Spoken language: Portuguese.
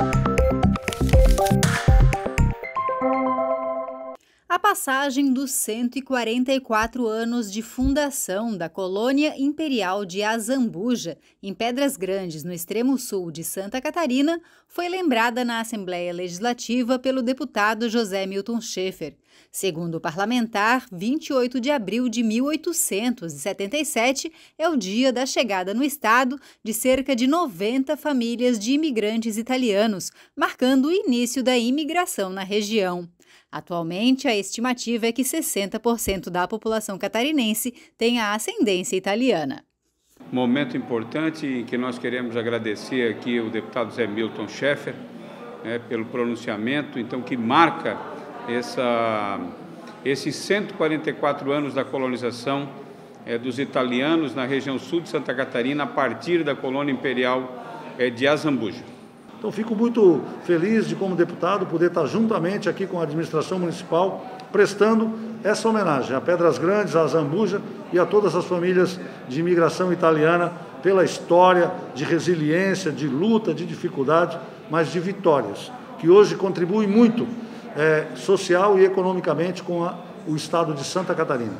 A passagem dos 144 anos de fundação da colônia imperial de Azambuja, em Pedras Grandes, no extremo sul de Santa Catarina, foi lembrada na Assembleia Legislativa pelo deputado José Milton Schaefer. Segundo o parlamentar, 28 de abril de 1877 é o dia da chegada no estado de cerca de 90 famílias de imigrantes italianos, marcando o início da imigração na região. Atualmente, a estimativa é que 60% da população catarinense tem a ascendência italiana. Momento importante em que nós queremos agradecer aqui o deputado Zé Milton Schaeffer né, pelo pronunciamento, então que marca essa, esses 144 anos da colonização é, dos italianos na região sul de Santa Catarina a partir da colônia imperial é, de Azambuja. Então, fico muito feliz de, como deputado, poder estar juntamente aqui com a administração municipal, prestando essa homenagem a Pedras Grandes, a Zambuja e a todas as famílias de imigração italiana pela história de resiliência, de luta, de dificuldade, mas de vitórias, que hoje contribuem muito é, social e economicamente com a, o estado de Santa Catarina.